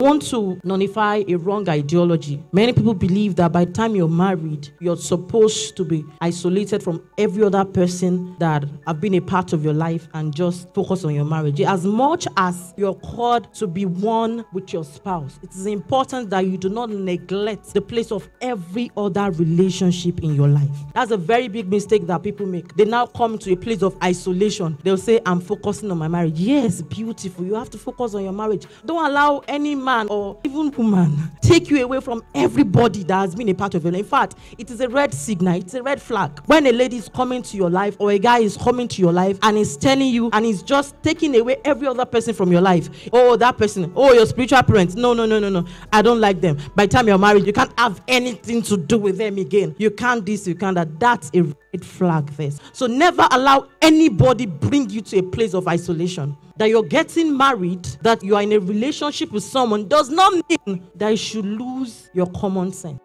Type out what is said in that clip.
want to nullify a wrong ideology. Many people believe that by the time you're married, you're supposed to be isolated from every other person that have been a part of your life and just focus on your marriage. As much as you're called to be one with your spouse, it is important that you do not neglect the place of every other relationship in your life. That's a very big mistake that people make. They now come to a place of isolation. They'll say, I'm focusing on my marriage. Yes, beautiful. You have to focus on your marriage. Don't allow any or even woman take you away from everybody that has been a part of your life. In fact, it is a red signal, it's a red flag. When a lady is coming to your life or a guy is coming to your life and is telling you and is just taking away every other person from your life. Oh, that person. Oh, your spiritual parents. No, no, no, no, no. I don't like them. By the time you're married, you can't have anything to do with them again. You can't this, you can't that. That's a red flag this. So never allow anybody bring you to a place of isolation that you're getting married, that you are in a relationship with someone, does not mean that you should lose your common sense.